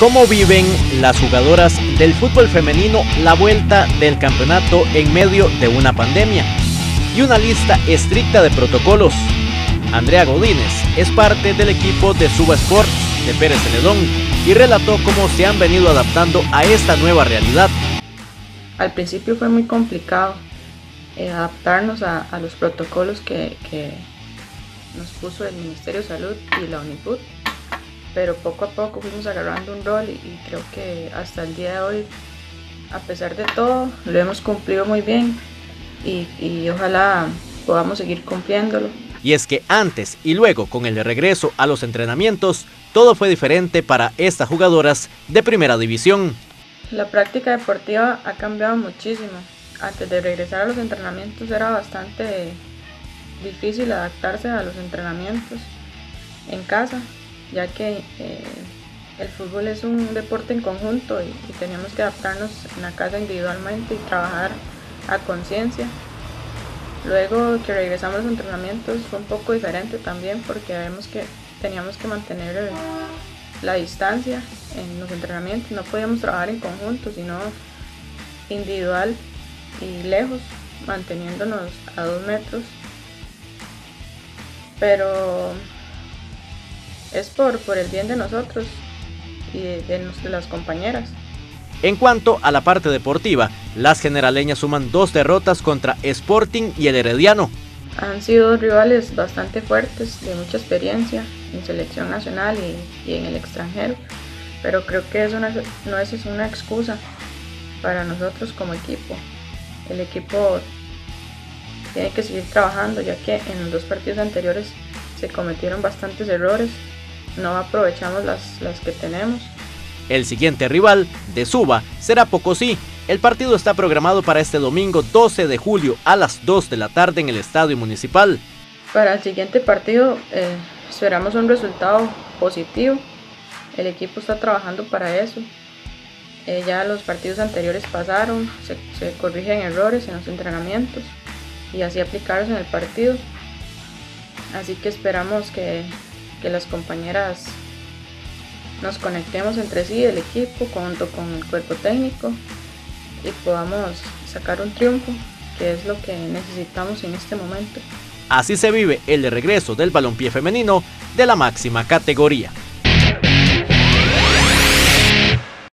¿Cómo viven las jugadoras del fútbol femenino la vuelta del campeonato en medio de una pandemia? Y una lista estricta de protocolos. Andrea Godínez es parte del equipo de Suba Sports de Pérez Celedón y relató cómo se han venido adaptando a esta nueva realidad. Al principio fue muy complicado eh, adaptarnos a, los protocolos que, que nos puso el Ministerio de Salud y la UNIPUT pero poco a poco fuimos agarrando un rol y, creo que hasta el día de hoy, a pesar de todo, lo hemos cumplido muy bien y, y ojalá podamos seguir cumpliéndolo. Y es que antes y luego con el regreso a los entrenamientos, todo fue diferente para estas jugadoras de primera división. La práctica deportiva ha cambiado muchísimo. Antes de regresar a los entrenamientos era bastante difícil adaptarse a los entrenamientos en casa ya que eh, el fútbol es un deporte en conjunto y, teníamos que adaptarnos en la casa individualmente y trabajar a conciencia. Luego que regresamos a los entrenamientos fue un poco diferente también porque vemos que teníamos que mantener la distancia en los entrenamientos, no podíamos trabajar en conjunto, sino individual y lejos, manteniéndonos a dos metros. Pero es por, por el bien de nosotros y de, las compañeras. En cuanto a la parte deportiva, las generaleñas suman dos derrotas contra Sporting y el Herediano. Han sido rivales bastante fuertes, de mucha experiencia en selección nacional y, en el extranjero, pero creo que eso no es una excusa para nosotros como equipo. El equipo tiene que seguir trabajando ya que en los dos partidos anteriores se cometieron bastantes errores no aprovechamos las, que tenemos. El siguiente rival de Suba será Pocosí. El partido está programado para este domingo 12 de julio a las 2 de la tarde en el Estadio Municipal. Para el siguiente partido eh, esperamos un resultado positivo. El equipo está trabajando para eso. Eh, ya los partidos anteriores pasaron, se, se corrigen errores en los entrenamientos y así aplicarlos en el partido. Así que esperamos que que las compañeras nos conectemos entre sí, el equipo, junto con el cuerpo técnico y podamos sacar un triunfo, que es lo que necesitamos en este momento. Así se vive el regreso del balompié femenino de la máxima categoría.